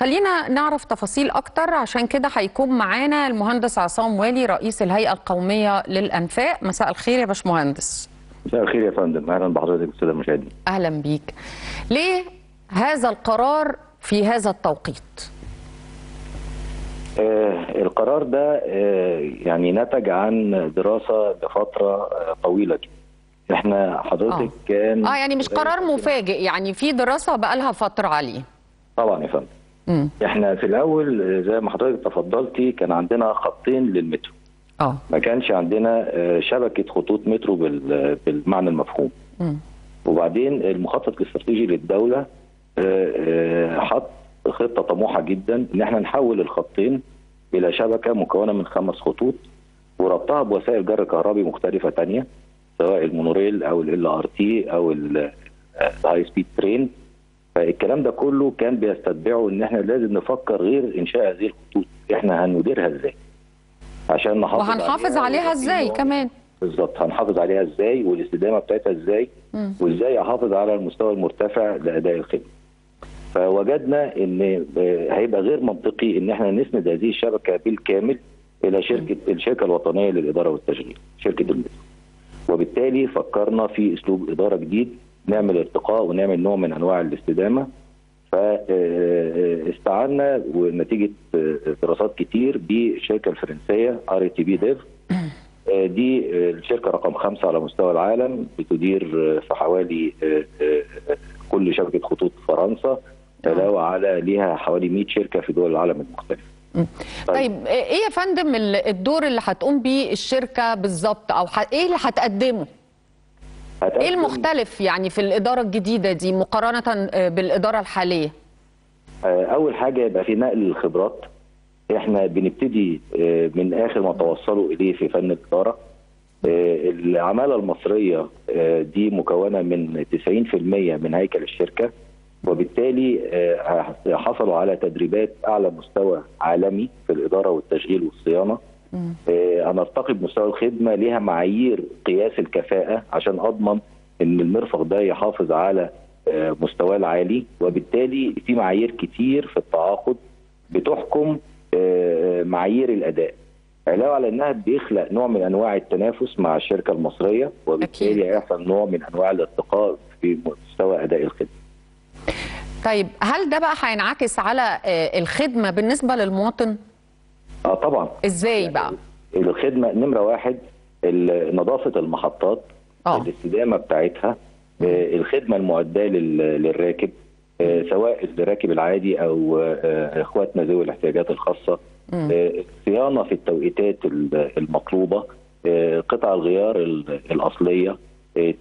خلينا نعرف تفاصيل أكتر. عشان كده هيكون معانا المهندس عصام والي رئيس الهيئة القومية للأنفاق. مساء الخير يا باشمهندس. مساء الخير يا فندم. أهلا بحضرتك الساده المشاهدين. أهلا بيك. ليه هذا القرار في هذا التوقيت؟ آه القرار ده آه يعني نتج عن دراسة لفترة آه طويلة جدا. إحنا حضرتك آه. كان آه يعني مش قرار مفاجئ يعني في دراسة بقالها فترة عليه. طبعا يا فندم. امم إحنا في الأول زي ما حضرتك تفضلتي كان عندنا خطين للمترو. آه. ما كانش عندنا آه، شبكة خطوط مترو بال- بالمعنى المفهوم. مم. وبعدين المخطط الاستراتيجي للدولة آه، آه، حط خطة طموحة جدا إن إحنا نحول الخطين إلى شبكة مكونة من خمس خطوط وربطها بوسائل جر كهربي مختلفة تانية سواء المونوريل أو ال LRT أو ال high speed train فالكلام ده كله كان بيستتبعه إن إحنا لازم نفكر غير إنشاء هذه الخطوط. إحنا هنديرها إزاي؟ عشان نحافظ وهنحافظ عليها في إزاي كمان؟ بالظبط. هنحافظ عليها إزاي؟ والاستدامة بتاعتها إزاي. وإزاي أحافظ على المستوى المرتفع لأداء الخدمة. فوجدنا إن هيبقى غير منطقي إن إحنا نسند هذه الشبكة بالكامل إلى شركة الشركة الوطنية للإدارة والتشغيل شركة المترو. وبالتالي فكرنا في أسلوب إدارة جديد نعمل ارتقاء ونعمل نوع من أنواع الاستدامة. فاستعنا ونتيجة آه، دراسات كتير بالشركة الفرنسية RATP Dev آه، دي آه، الشركة رقم خمسة على مستوى العالم بتدير آه، في حوالي آه، آه، كل شبكة خطوط فرنسا علاوه على ليها حوالي 100 شركة في دول العالم المختلفه. طيب إيه يا فندم ال- الدور اللي هتقوم بيه الشركة بالظبط؟ أو إيه اللي هتقدمه؟ إيه المختلف يعني في الإدارة الجديدة دي مقارنة آه، بالإدارة الحالية؟ آه، أول حاجة يبقى في نقل الخبرات. إحنا بنبتدي آه، من آخر ما توصلوا إليه في فن الإدارة. العمالة المصرية دي مكونة من 90% من هيكل الشركة. وبالتالي حصلوا على تدريبات أعلى مستوى عالمي في الإدارة والتشغيل والصيانة. آه، هنرتقي بمستوى الخدمة ليها معايير قياس الكفاءة عشان أضمن إن المرفق ده يحافظ على آه، مستواه العالي وبالتالي في معايير كتير في التعاقد بتحكم آه، معايير الأداء. علاوة على إنها بيخلق نوع من أنواع التنافس مع الشركة المصرية وبالتالي. هيحصل نوع من أنواع الارتقاء في مستوى أداء الخدمة. طيب هل ده بقى هينعكس على آه، الخدمة بالنسبة للمواطن؟ آه طبعا. إزاي بقى؟ الخدمة نمرة واحد نظافة المحطات آه. الاستدامة بتاعتها آه، الخدمة المعداة لل- للراكب آه، سواء الراكب العادي أو آه، إخواتنا ذوي الاحتياجات الخاصة الصيانة في التوقيتات ال- المطلوبة قطع الغيار ال- الأصلية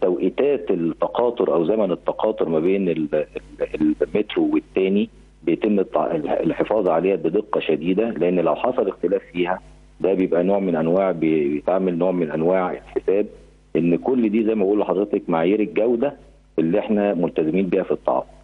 توقيتات التقاطر أو زمن التقاطر ما بين ال- ال- المترو والتاني بيتم الحفاظ عليها بدقة شديدة لأن لو حصل اختلاف فيها ده بيبقى نوع من أنواع بي- بيتعمل نوع من أنواع الحساب إن كل دي زي ما بقول لحضرتك معايير الجودة اللي إحنا ملتزمين بيها في التعاقد